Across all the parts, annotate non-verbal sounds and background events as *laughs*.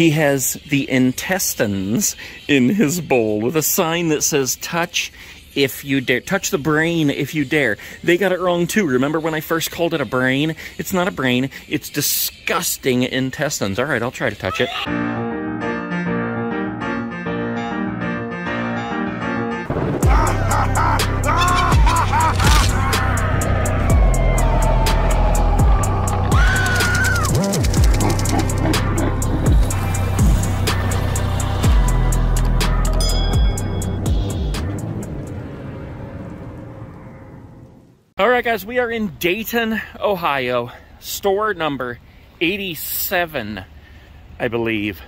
He has the intestines in his bowl with a sign that says touch if you dare. Touch the brain if you dare. They got it wrong too. Remember when I first called it a brain? It's not a brain, it's disgusting intestines. All right, I'll try to touch it. Guys, we are in Dayton, Ohio, store number 87, I believe.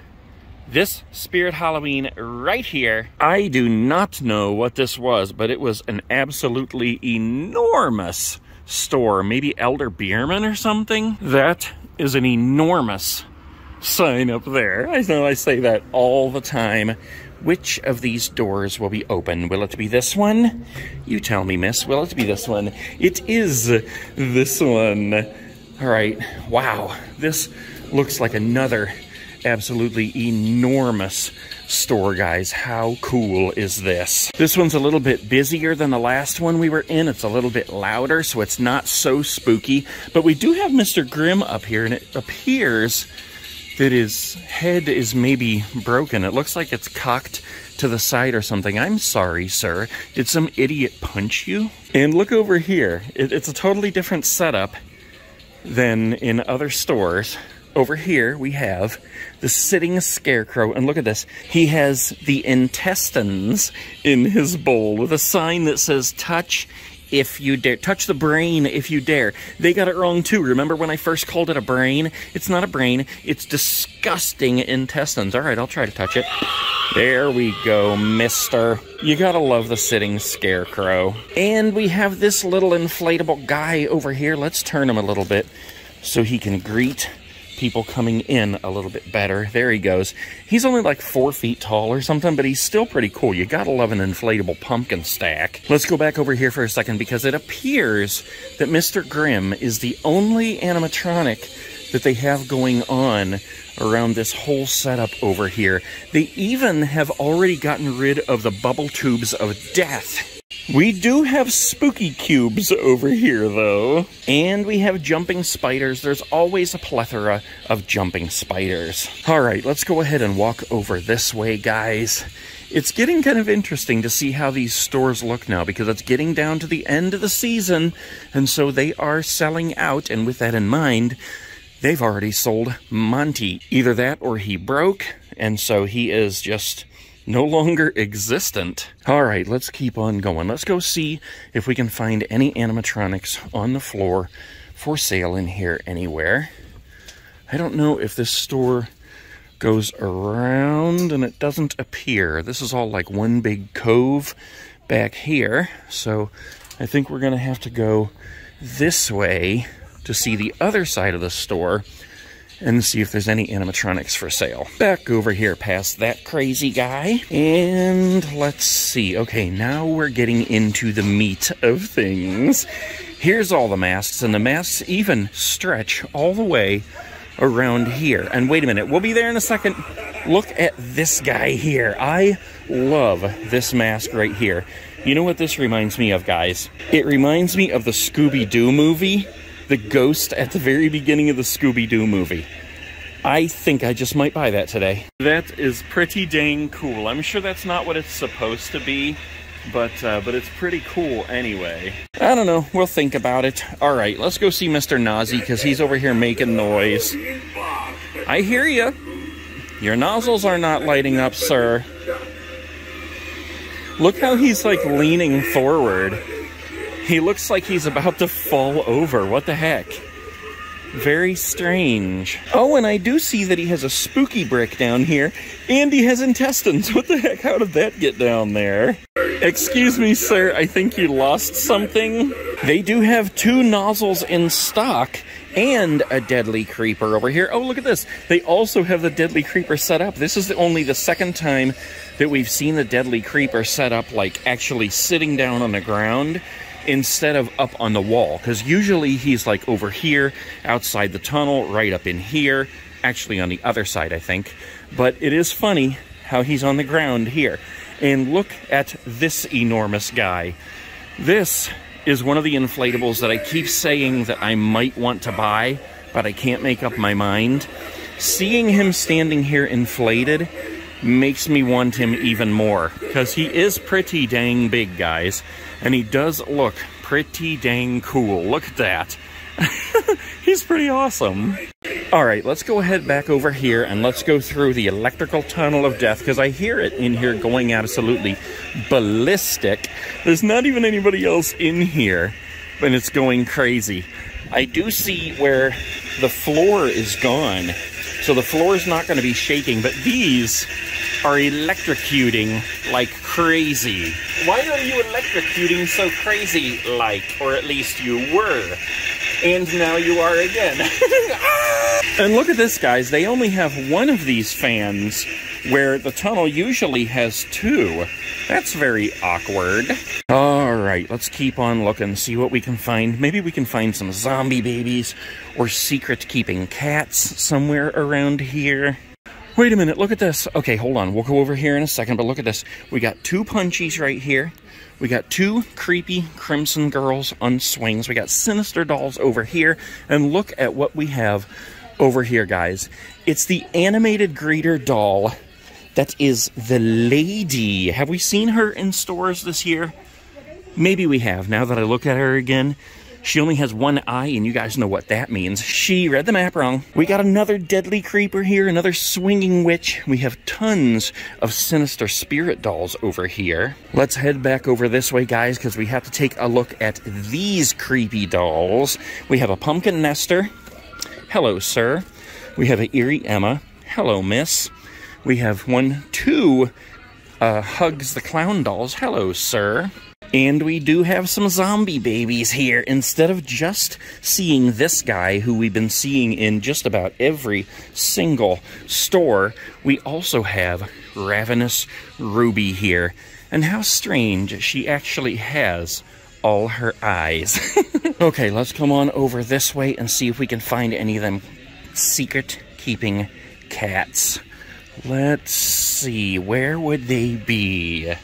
This Spirit Halloween right here, I do not know what this was, but it was an absolutely enormous store. Maybe Elder Beerman or something? That is an enormous sign up there. I know I say that all the time which of these doors will be open? Will it be this one? You tell me, miss. Will it be this one? It is this one. All right. Wow. This looks like another absolutely enormous store, guys. How cool is this? This one's a little bit busier than the last one we were in. It's a little bit louder, so it's not so spooky. But we do have Mr. Grimm up here, and it appears that his head is maybe broken. It looks like it's cocked to the side or something. I'm sorry, sir. Did some idiot punch you? And look over here. It, it's a totally different setup than in other stores. Over here, we have the sitting scarecrow. And look at this. He has the intestines in his bowl with a sign that says, touch if you dare. Touch the brain if you dare. They got it wrong too. Remember when I first called it a brain? It's not a brain, it's disgusting intestines. All right, I'll try to touch it. There we go, mister. You gotta love the sitting scarecrow. And we have this little inflatable guy over here. Let's turn him a little bit so he can greet people coming in a little bit better. There he goes. He's only like four feet tall or something, but he's still pretty cool. You gotta love an inflatable pumpkin stack. Let's go back over here for a second because it appears that Mr. Grimm is the only animatronic that they have going on around this whole setup over here. They even have already gotten rid of the bubble tubes of death we do have spooky cubes over here, though. And we have jumping spiders. There's always a plethora of jumping spiders. All right, let's go ahead and walk over this way, guys. It's getting kind of interesting to see how these stores look now because it's getting down to the end of the season, and so they are selling out. And with that in mind, they've already sold Monty. Either that or he broke, and so he is just no longer existent. All right, let's keep on going. Let's go see if we can find any animatronics on the floor for sale in here anywhere. I don't know if this store goes around and it doesn't appear. This is all like one big cove back here. So I think we're to have to go this way to see the other side of the store and see if there's any animatronics for sale. Back over here past that crazy guy. And let's see. Okay, now we're getting into the meat of things. Here's all the masks, and the masks even stretch all the way around here. And wait a minute, we'll be there in a second. Look at this guy here. I love this mask right here. You know what this reminds me of, guys? It reminds me of the Scooby-Doo movie the ghost at the very beginning of the Scooby-Doo movie. I think I just might buy that today. That is pretty dang cool. I'm sure that's not what it's supposed to be, but uh, but it's pretty cool anyway. I don't know. We'll think about it. All right, let's go see Mr. Nazi because he's over here making noise. I hear you. Your nozzles are not lighting up, sir. Look how he's like leaning forward. *laughs* He looks like he's about to fall over. What the heck? Very strange. Oh, and I do see that he has a spooky brick down here, and he has intestines. *laughs* What the heck? How did that get down there? Excuse me, sir. I think you lost something. They do have two nozzles in stock and a deadly creeper over here. Oh, look at this. They also have the deadly creeper set up. This is only the second time that we've seen the deadly creeper set up, like actually sitting down on the ground instead of up on the wall because usually he's like over here outside the tunnel right up in here actually on the other side, I think. But it is funny how he's on the ground here. And look at this enormous guy. This is one of the inflatables that I keep saying that I might want to buy, but I can't make up my mind. Seeing him standing here inflated makes me want him even more because he is pretty dang big, guys, and he does look pretty dang cool. Look at that. *laughs* He's pretty awesome. All right, let's go ahead back over here and let's go through the electrical tunnel of death because I hear it in here going absolutely ballistic. There's not even anybody else in here, and it's going crazy. I do see where the floor is gone, so the floor is not going to be shaking, but these are electrocuting like crazy. Why are you electrocuting so crazy like, or at least you were? And now you are again. *laughs* and look at this, guys. They only have one of these fans where the tunnel usually has two. That's very awkward. All right, let's keep on looking, see what we can find. Maybe we can find some zombie babies or secret-keeping cats somewhere around here. Wait a minute, look at this. Okay, hold on. We'll go over here in a second, but look at this. We got two punchies right here. We got two creepy Crimson Girls on swings. We got Sinister Dolls over here. And look at what we have over here, guys. It's the animated greeter doll that is the lady. Have we seen her in stores this year? Maybe we have. Now that I look at her again, she only has one eye, and you guys know what that means. She read the map wrong. We got another deadly creeper here, another swinging witch. We have tons of sinister spirit dolls over here. Let's head back over this way, guys, because we have to take a look at these creepy dolls. We have a pumpkin nester. Hello, sir. We have a eerie Emma. Hello, miss. We have one, two uh, Hugs the Clown dolls. Hello, sir. And we do have some zombie babies here. Instead of just seeing this guy, who we've been seeing in just about every single store, we also have Ravenous Ruby here. And how strange, she actually has all her eyes. *laughs* okay, let's come on over this way and see if we can find any of them secret-keeping cats. Let's see, where would they be?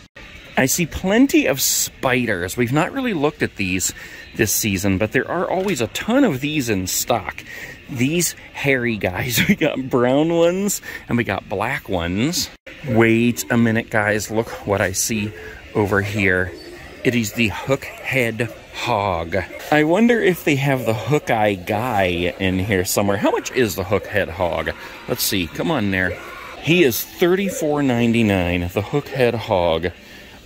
I see plenty of spiders. We've not really looked at these this season, but there are always a ton of these in stock. These hairy guys, *laughs* we got brown ones and we got black ones. Wait a minute, guys. Look what I see over here. It is the hook head hog. I wonder if they have the hook eye guy in here somewhere. How much is the hook head hog? Let's see. Come on there. He is $34.99, the hookhead hog.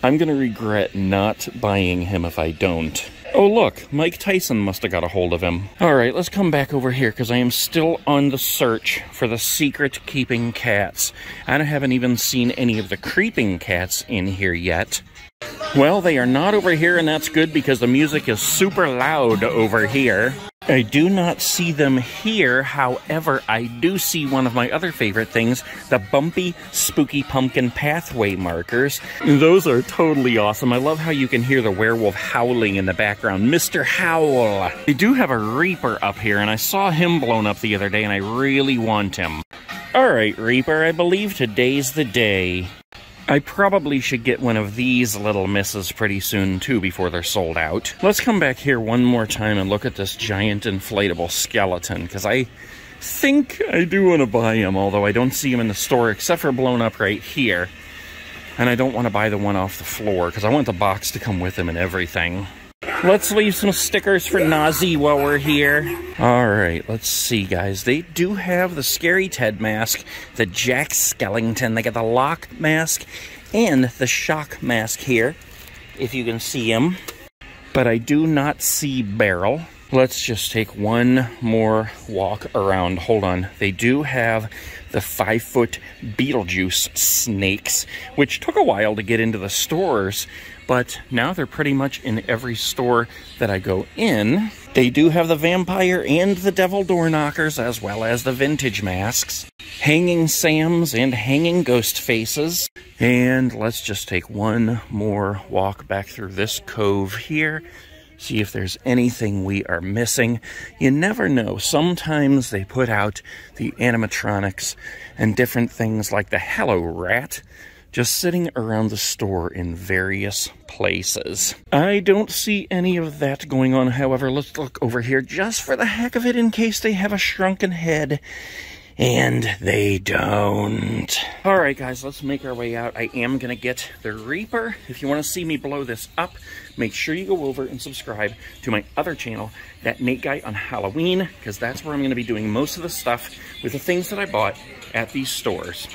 I'm going to regret not buying him if I don't. Oh, look, Mike Tyson must have got a hold of him. All right, let's come back over here because I am still on the search for the secret keeping cats. I haven't even seen any of the creeping cats in here yet. Well, they are not over here, and that's good because the music is super loud over here. I do not see them here. However, I do see one of my other favorite things, the bumpy, spooky pumpkin pathway markers. Those are totally awesome. I love how you can hear the werewolf howling in the background. Mr. Howl. They do have a Reaper up here, and I saw him blown up the other day, and I really want him. All right, Reaper, I believe today's the day. I probably should get one of these little misses pretty soon too before they're sold out. Let's come back here one more time and look at this giant inflatable skeleton because I think I do want to buy him, although I don't see him in the store except for blown up right here. And I don't want to buy the one off the floor because I want the box to come with him and everything. Let's leave some stickers for Nazi while we're here. All right, let's see, guys. They do have the Scary Ted mask, the Jack Skellington. They got the Lock mask and the Shock mask here, if you can see him. But I do not see Barrel. Let's just take one more walk around. Hold on. They do have the five foot Beetlejuice snakes, which took a while to get into the stores but now they're pretty much in every store that I go in. They do have the vampire and the devil door knockers, as well as the vintage masks, hanging Sams and hanging ghost faces. And let's just take one more walk back through this cove here see if there's anything we are missing. You never know. Sometimes they put out the animatronics and different things like the Hello Rat just sitting around the store in various places. I don't see any of that going on, however. Let's look over here just for the heck of it in case they have a shrunken head. And they don't. All right, guys, let's make our way out. I am going to get the Reaper. If you want to see me blow this up, make sure you go over and subscribe to my other channel, That Nate Guy on Halloween, because that's where I'm going to be doing most of the stuff with the things that I bought at these stores.